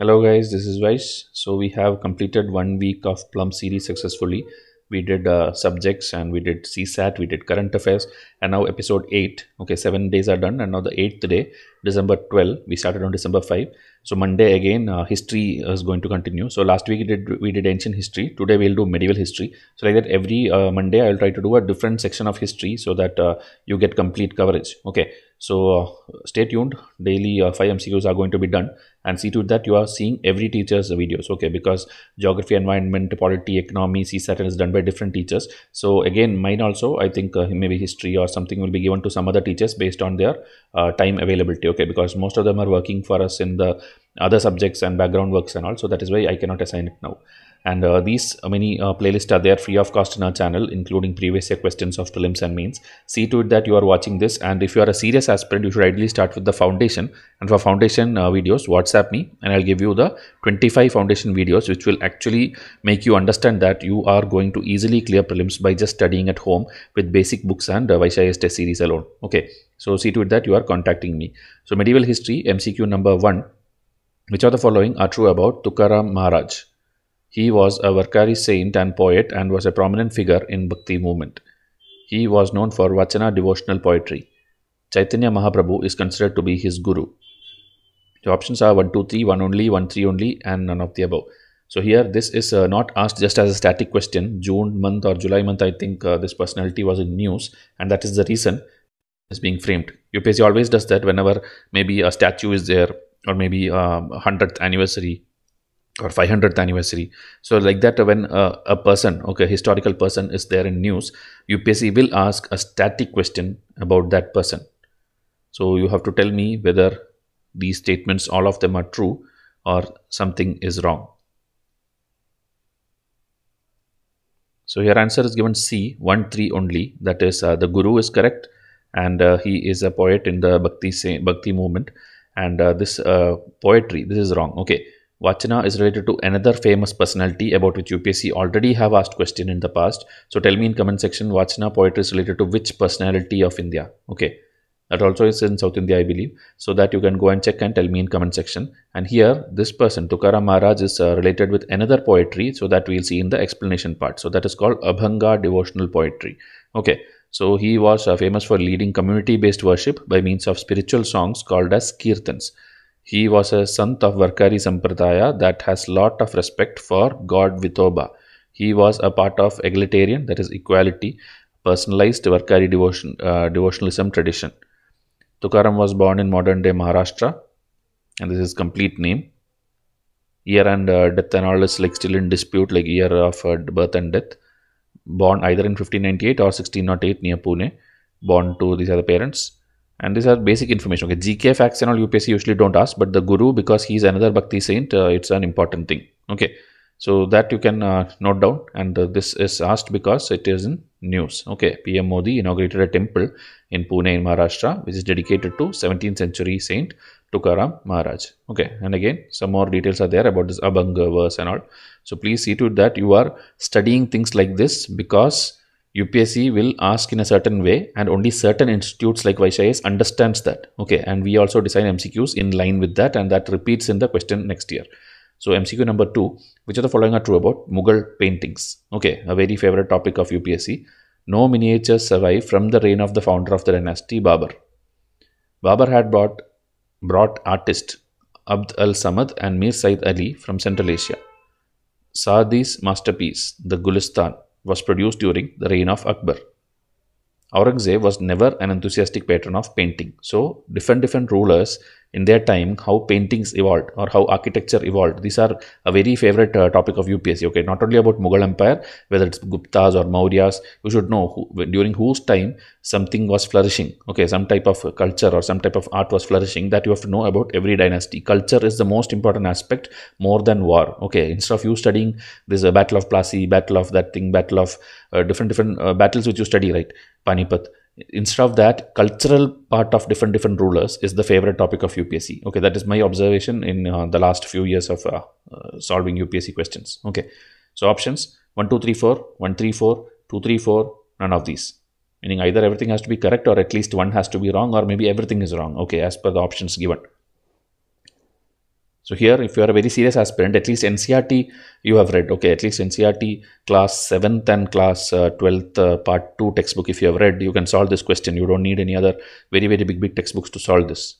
Hello guys, this is Vysh. So we have completed one week of Plum series successfully. We did uh, subjects and we did CSAT, we did current affairs, and now episode 8. Okay, seven days are done, and now the eighth day, December 12. We started on December 5. So Monday again, uh, history is going to continue. So last week we did we did ancient history. Today we'll do medieval history. So like that, every uh, Monday I'll try to do a different section of history so that uh, you get complete coverage. Okay. So uh, stay tuned. Daily uh, five MCQs are going to be done, and see to it that you are seeing every teacher's videos. Okay, because geography, environment, polity, economy, CSAT is done by different teachers. So again, mine also. I think uh, maybe history or something will be given to some other teachers based on their time availability. Okay, because most of them are working for us in the other subjects and background works and all. So that is why I cannot assign it now and uh, these uh, many uh, playlists are there free of cost in our channel including previous year questions of prelims and mains see to it that you are watching this. And if you are a serious aspirant you should ideally start with the foundation. And for foundation uh, videos whatsapp me and i'll give you the 25 foundation videos which will actually make you understand that you are going to easily clear prelims by just studying at home with basic books and uh, Vysh IAS's test series alone. Okay. So see to it that you are contacting me. So medieval history mcq number 1 which of the following are true about tukaram maharaj he was a Varkari saint and poet and was a prominent figure in Bhakti movement. He was known for Vachana devotional poetry. Chaitanya Mahaprabhu is considered to be his guru. The options are 1, 2, 3, 1 only, 1, 3 only, and none of the above. So here, this is uh, not asked just as a static question. June month or July month, I think uh, this personality was in news, and that is the reason it's being framed. UPSC always does that whenever maybe a statue is there, or maybe uh, 100th anniversary or 500th anniversary. So like that when uh, a person okay historical person is there in news upsc will ask a static question about that person. So you have to tell me whether these statements all of them are true or something is wrong. So your answer is given c 1 3 only. That is uh, the guru is correct and uh, he is a poet in the bhakti bhakti movement and uh, this uh, poetry this is wrong. Okay Vachana is related to another famous personality about which UPSC already have asked question in the past. So tell me in comment section Vachana poetry is related to which personality of India. Okay. That also is in South India, I believe. So that you can go and check and tell me in comment section. And here, this person, Tukaram Maharaj, is uh, related with another poetry. So that we'll see in the explanation part. So that is called Abhanga devotional poetry. Okay. So he was uh, famous for leading community-based worship by means of spiritual songs called as kirtans. He was a sant of Varkari Sampradaya that has lot of respect for God Vithoba. He was a part of egalitarian, that is equality, personalized Varkari devotion, uh, devotionalism tradition. Tukaram was born in modern day Maharashtra, and this is complete name. Year and uh, death and all is like still in dispute, like year of uh, birth and death. Born either in 1598 or 1608 near Pune. Born to these other parents and these are basic information okay? Gk facts and all upsc usually don't ask but the guru because he's another bhakti saint uh, it's an important thing okay? So that you can uh, note down and uh, this is asked because it is in news okay? Pm modi inaugurated a temple in pune in maharashtra which is dedicated to 17th century saint tukaram maharaj okay? And again some more details are there about this abhanga verse and all. So please see to it that you are studying things like this because UPSC will ask in a certain way and only certain institutes like Vysh IAS understands that. Okay, and we also design MCQs in line with that and that repeats in the question next year. So MCQ number two, which of the following are true about Mughal paintings? Okay, a very favorite topic of UPSC. No miniatures survive from the reign of the founder of the dynasty, Babur. Babur had brought, brought artists Abd al-Samad and Mir Said Ali from Central Asia. Saadi's masterpiece, the Gulistan, was produced during the reign of Akbar. Aurangzeb was never an enthusiastic patron of painting. So, different different rulers in their time how paintings evolved or how architecture evolved. These are a very favorite uh, topic of UPSC. Okay, not only about Mughal Empire, whether it's Guptas or Mauryas, you should know who, during whose time something was flourishing. Okay, some type of culture or some type of art was flourishing. That you have to know about every dynasty. Culture is the most important aspect more than war. Okay, instead of you studying this uh, battle of Plassey, battle of that thing, battle of uh, different different uh, battles which you study, right? Panipat instead of that cultural part of different different rulers is the favorite topic of upsc okay that is my observation in uh, the last few years of uh, uh, solving upsc questions. Okay so options 1 2 3 4 1 3 4 2 3 4 none of these. Meaning either everything has to be correct or at least one has to be wrong or maybe everything is wrong. Okay as per the options given So here, if you are a very serious aspirant, at least NCERT you have read. Okay, at least NCERT class 7th and class uh, 12th uh, part 2 textbook, if you have read, you can solve this question. You don't need any other very, very big, big textbooks to solve this.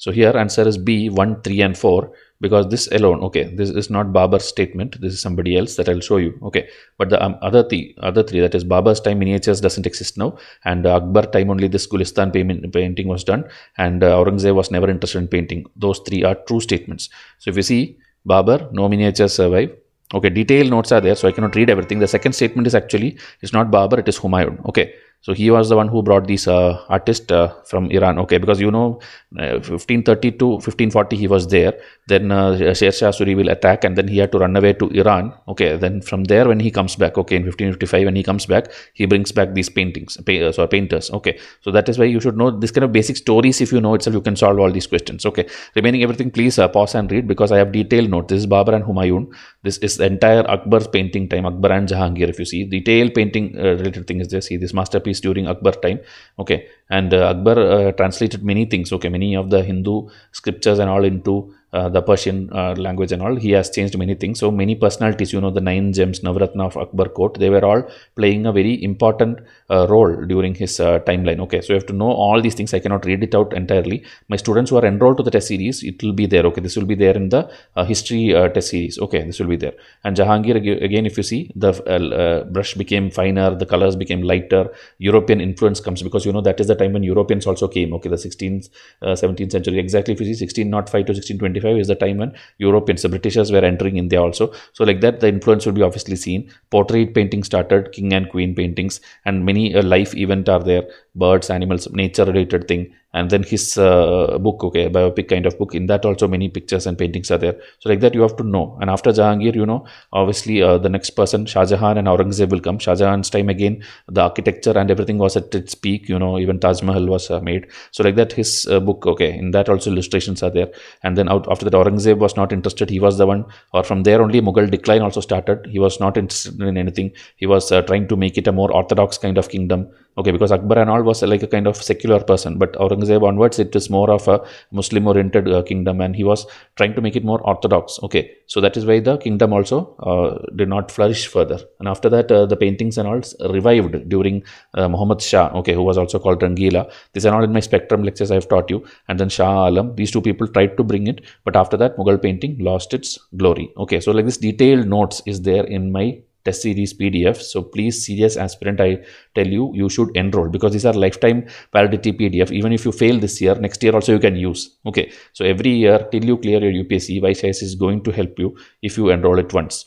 So here answer is B, 1, 3 and 4 because this alone okay this is not Babur's statement this is somebody else that I'll show you okay. But the um, other three other three that is Babur's time miniatures doesn't exist now and uh, Akbar time only this Gulistan painting was done and uh, Aurangzeb was never interested in painting. Those three are true statements. So if you see Babur no miniatures survive. Okay detailed notes are there so I cannot read everything. The second statement is actually it's not Babur it is Humayun okay so he was the one who brought these uh, artists uh, from Iran. Okay, because you know, uh, 1530 to 1540 he was there. Then uh, Sher Shah Suri will attack, and then he had to run away to Iran. Okay, then from there when he comes back, okay, in 1555 when he comes back, he brings back these paintings, uh, so painters. Okay, so that is why you should know this kind of basic stories. If you know itself, you can solve all these questions. Okay, remaining everything, please uh, pause and read because I have detailed notes. This is Babur and Humayun. This is the entire Akbar's painting time, Akbar and Jahangir. If you see, detailed painting related thing is there. See this masterpiece during Akbar time. Okay, and uh, Akbar uh, translated many things. Okay, many of the Hindu scriptures and all into uh, the Persian uh, language and all. He has changed many things. So many personalities, you know, the nine gems, Navratna of Akbar court, they were all playing a very important uh, role during his uh, timeline. Okay, so you have to know all these things. I cannot read it out entirely. My students who are enrolled to the test series, it will be there. Okay, this will be there in the uh, history test series. Okay, this will be there. And Jahangir, again, if you see, the brush became finer, the colors became lighter. European influence comes because, you know, that is the time when Europeans also came. Okay, the 16th, 17th century. Exactly, if you see, 1605 to 1625 is the time when Europeans, the Britishers were entering India also. So like that, the influence will be obviously seen. Portrait painting started, king and queen paintings, and many uh, life event are there, birds, animals, nature related thing. And then his uh, book okay biopic kind of book. In that also many pictures and paintings are there. So like that you have to know. And after jahangir you know obviously uh, the next person shah jahan and aurangzeb will come. Shah jahan's time again the architecture and everything was at its peak you know even taj mahal was uh, made. So like that his uh, book okay in that also illustrations are there. And then out after that aurangzeb was not interested. He was the one or from there only mughal decline also started. He was not interested in anything. He was uh, trying to make it a more orthodox kind of kingdom. Okay because akbar and all was like a kind of secular person but aurangzeb onwards it is more of a muslim oriented uh, kingdom and he was trying to make it more orthodox. Okay so that is why the kingdom also uh, did not flourish further. And after that uh, the paintings and all revived during uh, muhammad shah okay who was also called rangila. These are all in my spectrum lectures i have taught you. And then shah alam these two people tried to bring it but after that mughal painting lost its glory. Okay so like this detailed notes is there in my test series pdf so please serious aspirant i tell you you should enroll because these are lifetime validity pdf even if you fail this year next year also you can use. Okay. So every year till you clear your upsc YCS is going to help you if you enroll it once.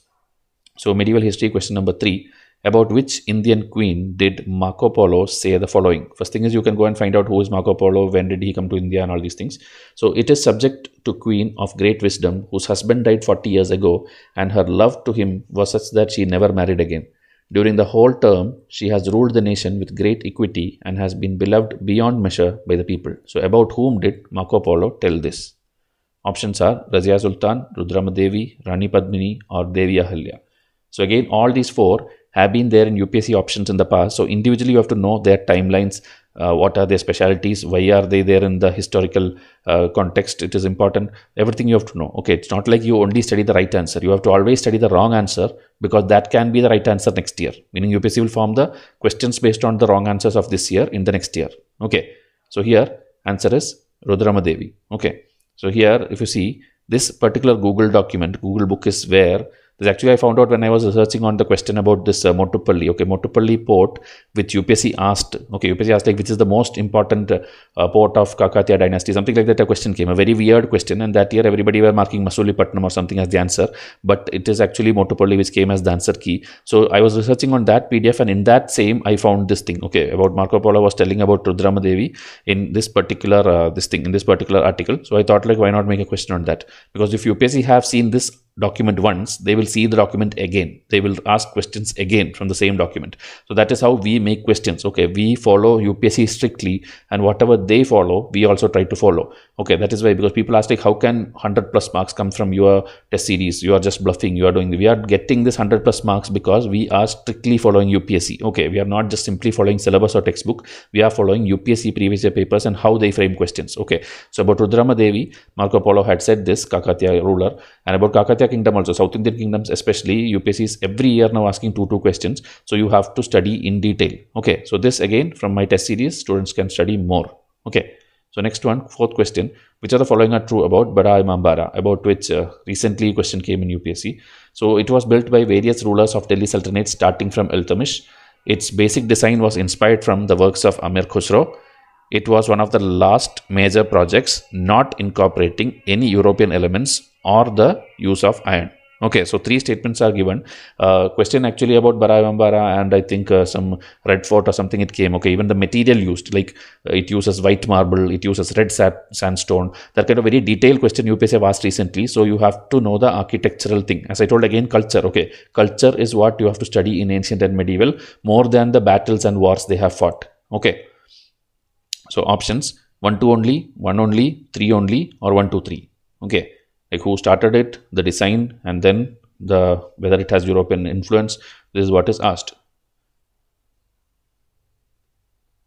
So medieval history question number three about which Indian queen did Marco Polo say the following. First thing is you can go and find out who is Marco Polo, when did he come to India and all these things. So it is subject to queen of great wisdom whose husband died 40 years ago and her love to him was such that she never married again. During the whole term, she has ruled the nation with great equity and has been beloved beyond measure by the people. So about whom did Marco Polo tell this? Options are Razia Sultan, Rudramadevi, Rani Padmini or Devi Ahalya. So again, all these four have been there in UPSC options in the past. So individually, you have to know their timelines. Uh, what are their specialities? Why are they there in the historical uh, context? It is important. Everything you have to know. Okay, it's not like you only study the right answer. You have to always study the wrong answer because that can be the right answer next year. Meaning UPSC will form the questions based on the wrong answers of this year in the next year. Okay, so here answer is Rudramadevi. Okay, so here if you see this particular Google document, Google book is where this actually I found out when I was researching on the question about this uh, Motupalli. Okay, Motupalli port, which UPSC asked. Okay, UPSC asked like which is the most important uh, port of Kakatiya dynasty. Something like that. A question came, a very weird question, and that year everybody were marking Masulipatnam or something as the answer, but it is actually Motupalli which came as the answer key. So I was researching on that PDF, and in that same I found this thing. Okay, about Marco Polo was telling about Rudramadevi in this particular uh, this thing in this particular article. So I thought like why not make a question on that because if UPSC have seen this document once, they will see the document again. They will ask questions again from the same document. So that is how we make questions. Okay, we follow UPSC strictly, and whatever they follow, we also try to follow. Okay, that is why because people ask like, how can 100 plus marks come from your test series? You are just bluffing. You are doing. We are getting this 100 plus marks because we are strictly following UPSC. Okay, we are not just simply following syllabus or textbook. We are following UPSC previous year papers and how they frame questions. Okay, so about Rudrama Devi, Marco Polo had said this Kakatiya ruler, and about Kakatiya kingdom also, South Indian kingdoms especially, UPSC is every year now asking two two questions. So you have to study in detail. Okay, so this again from my test series, students can study more. Okay, so next one, fourth question, which are the following are true about Bada Imambara, about which uh, recently question came in UPSC. So it was built by various rulers of Delhi Sultanate starting from Iltutmish. Its basic design was inspired from the works of Amir Khusro. It was one of the last major projects not incorporating any European elements or the use of iron. Okay, so three statements are given. Uh, question actually about Bara Imambara and I think uh, some red fort or something it came. Okay, even the material used, like uh, it uses white marble, it uses red sandstone. That kind of very detailed question UPSC have asked recently. So you have to know the architectural thing. As I told again, culture. Okay, culture is what you have to study in ancient and medieval more than the battles and wars they have fought. Okay, so options 1, 2 only, 1 only, 3 only, or 1, 2, 3. Okay like who started it, the design, and then the whether it has European influence. This is what is asked.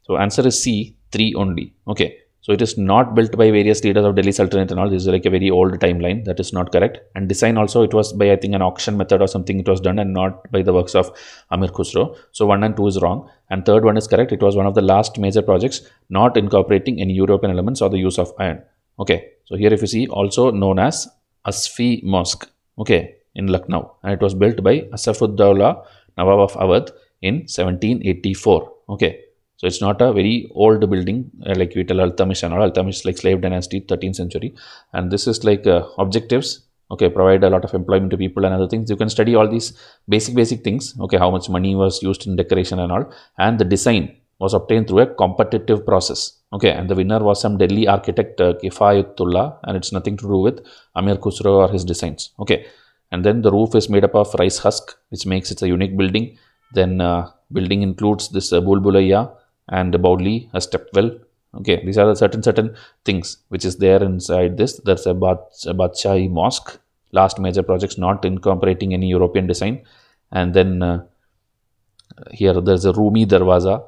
So answer is C, 3 only. Okay. So it is not built by various leaders of Delhi Sultanate and all. This is like a very old timeline. That is not correct. And design also, it was by I think an auction method or something it was done and not by the works of Amir Khusro. So 1 and 2 is wrong. And third one is correct. It was one of the last major projects not incorporating any European elements or the use of iron. Okay. So here if you see also known as Asfi Mosque, okay, in Lucknow. And it was built by Asafuddaulah Nawab of Awadh in 1784. Okay. So it's not a very old building uh, like we tell Iltutmish and all. Iltutmish like slave dynasty, 13th century. And this is like uh, objectives. Okay, provide a lot of employment to people and other things. You can study all these basic, basic things. Okay, how much money was used in decoration and all. And the design was obtained through a competitive process. Okay, and the winner was some Delhi architect uh, Kifayatullah, and it's nothing to do with Amir Khusro or his designs. Okay, and then the roof is made up of rice husk, which makes it a unique building. Then uh, building includes this uh, Bhulbhulaiya and a step well. Okay, these are the certain certain things which is there inside this. There's a, a Badshahi mosque, last major projects not incorporating any European design, and then uh, here there's a Rumi Darwaza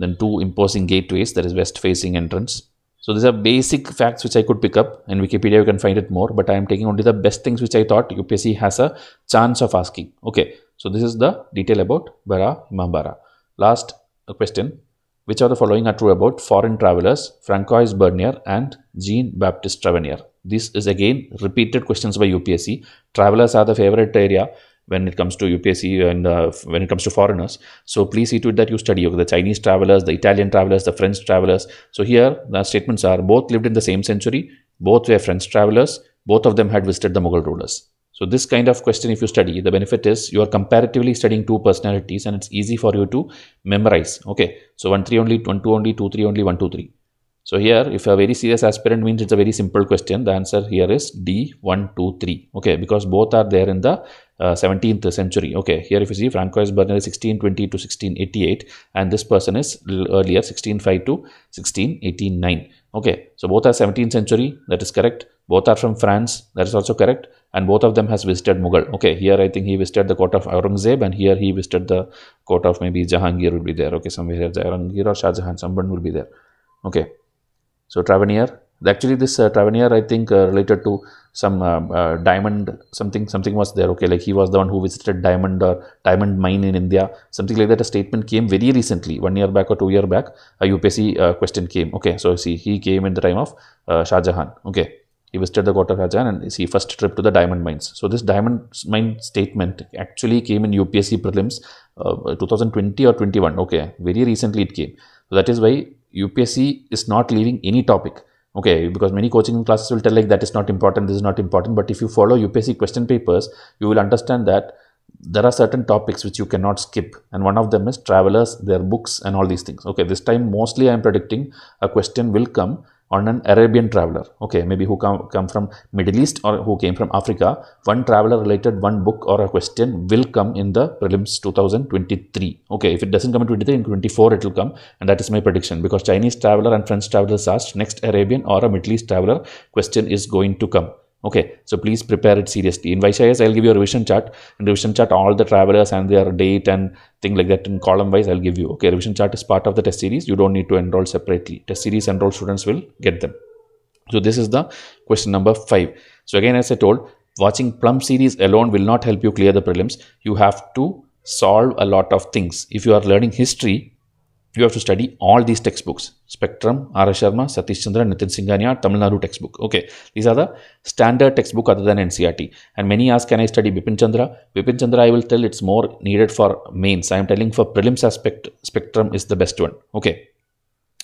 then two imposing gateways, that is west facing entrance. So these are basic facts which I could pick up. In Wikipedia, you can find it more, but I am taking only the best things which I thought UPSC has a chance of asking. Okay, so this is the detail about Bara Imambara. Last question. Which of the following are true about foreign travelers, Francois Bernier and Jean-Baptiste Tavernier? This is again repeated questions by UPSC. Travelers are the favorite area when it comes to UPSC and uh, when it comes to foreigners. So please see to it that you study the Chinese travelers, the Italian travelers, the French travelers. So here the statements are both lived in the same century, both were French travelers, both of them had visited the Mughal rulers. So this kind of question, if you study, the benefit is you are comparatively studying two personalities and it's easy for you to memorize. Okay, so 1, 3 only, 1, 2 only, 2, 3 only, 1, 2, 3. So here, if a very serious aspirant means it's a very simple question, the answer here is D, 1, 2, 3. Okay, because both are there in the uh, 17th century. Okay, here if you see Francois Bernier 1620 to 1688 and this person is earlier 1605 to 1689. Okay, so both are 17th century, that is correct. Both are from France, that is also correct. And both of them has visited Mughal. Okay, here I think he visited the court of Aurangzeb and here he visited the court of maybe Jahangir will be there. Okay, somewhere here Jahangir or Shah Jahan, someone will be there. Okay, so Tavernier actually this uh, Tavernier I think uh, related to some uh, uh, diamond something something was there okay? Like he was the one who visited diamond or diamond mine in India. Something like that a statement came very recently one year back or two year back a UPSC uh, question came okay? So see he came in the time of uh, Shah Jahan okay? He visited the court of Shah Jahan and his first trip to the diamond mines. So this diamond mine statement actually came in UPSC prelims uh, 2020 or 21 okay? Very recently it came. So that is why UPSC is not leaving any topic. Okay because many coaching classes will tell like that is not important this is not important. But if you follow upsc question papers you will understand that there are certain topics which you cannot skip. And one of them is travelers their books and all these things. Okay this time mostly i am predicting a question will come on an Arabian traveler. Okay, maybe who come, come from Middle East or who came from Africa. One traveler related one book or a question will come in the prelims 2023. Okay, if it doesn't come in 23, in 24 it will come, and that is my prediction because Chinese traveler and French travelers asked next Arabian or a Middle East traveler question is going to come okay so please prepare it seriously. In Vysh Vaishayas I'll give you a revision chart. In revision chart all the travelers and their date and thing like that in column wise I'll give you. Okay revision chart is part of the test series. You don't need to enroll separately. Test series enroll students will get them. So this is the question number five. So again as I told watching plum series alone will not help you clear the prelims. You have to solve a lot of things. If you are learning history you have to study all these textbooks Spectrum, R. Sharma, Satish Chandra, Nitin Singhania, Tamil Nadu textbook. Okay, these are the standard textbook other than NCERT. And many ask, can I study Bipin Chandra? Bipin Chandra, I will tell it's more needed for mains. I am telling for prelims aspect, Spectrum is the best one. Okay.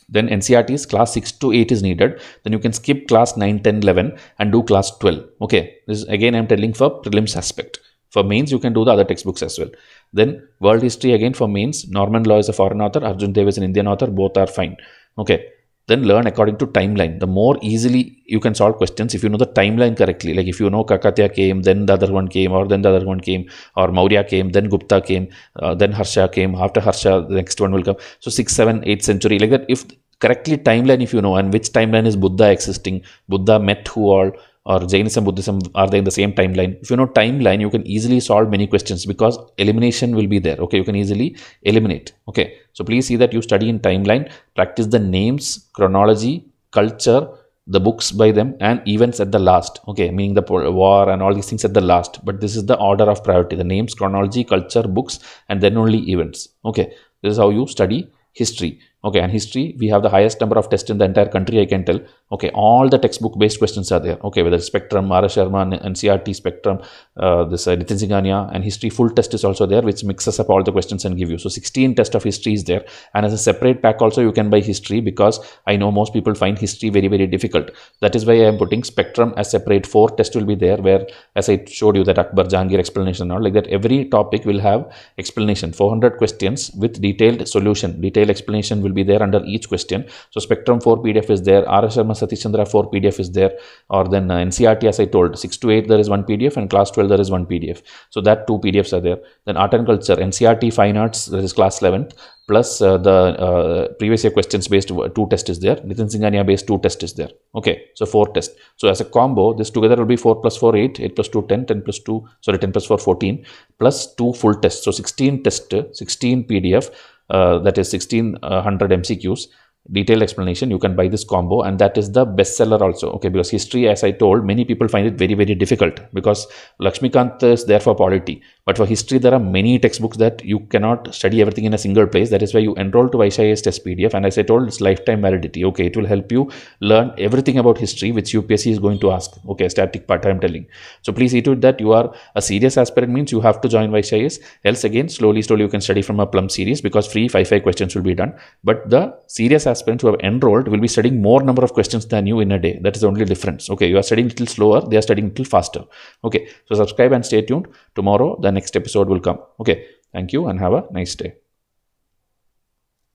Then NCERT is class 6 to 8 is needed. Then you can skip class 9, 10, 11 and do class 12. Okay. This is again I am telling for prelims aspect. For mains, you can do the other textbooks as well. Then world history again for mains. Norman Lowe is a foreign author. Arjun Dev is an Indian author. Both are fine. Okay. Then learn according to timeline. The more easily you can solve questions if you know the timeline correctly. Like if you know Kakatiya came, then the other one came, or then the other one came, or Maurya came, then Gupta came, uh, then Harsha came. After Harsha, the next one will come. So six, seven, eight century like that. If correctly timeline, if you know, and which timeline is Buddha existing, Buddha met who all, or Jainism, Buddhism, are they in the same timeline? If you know timeline, you can easily solve many questions because elimination will be there. Okay, you can easily eliminate. Okay, so please see that you study in timeline, practice the names, chronology, culture, the books by them, and events at the last. Okay, meaning the war and all these things at the last. But this is the order of priority: the names, chronology, culture, books, and then only events. Okay, this is how you study history okay and history we have the highest number of tests in the entire country i can tell okay all the textbook based questions are there okay whether spectrum R. Sharma ncert spectrum uh, this uh, nitin singhania and history full test is also there which mixes up all the questions and give you so 16 test of history is there and as a separate pack also you can buy history because i know most people find history very very difficult that is why i am putting spectrum as separate four test will be there where as i showed you that akbar jahangir explanation or like that every topic will have explanation 400 questions with detailed solution detailed explanation will be there under each question. So Spectrum 4 PDF is there, R. Satish Chandra 4 PDF is there, or then uh, NCERT as I told, 6 to 8 there is one PDF and class 12 there is one PDF. So that two PDFs are there. Then Art and Culture, NCERT Fine Arts, there is class 11th, plus uh, the uh, previous year questions based two test is there. Nitin Singhania based two test is there. Okay, so four test. So as a combo, this together will be 4 plus 4, 8, 8 plus 2, 10, 10 plus 2, sorry, 10 plus 4, 14, plus 2 full tests. So 16 test, 16 PDF uh, that is 1600 MCQs detailed explanation you can buy this combo and that is the bestseller also. Okay because history as i told many people find it very very difficult because lakshmikant is there for polity but for history there are many textbooks that you cannot study everything in a single place. That is why you enroll to Vysh IAS test pdf and as i told it's lifetime validity. Okay it will help you learn everything about history which upsc is going to ask. Okay static part i'm telling. So please see to it that. You are a serious aspirant means you have to join Vysh IAS else again slowly slowly you can study from a plum series because free 5 5 questions will be done. But the serious aspirants who have enrolled will be studying more number of questions than you in a day. That is the only difference. Okay, you are studying little slower, they are studying little faster. Okay, so subscribe and stay tuned. Tomorrow, the next episode will come. Okay, thank you and have a nice day.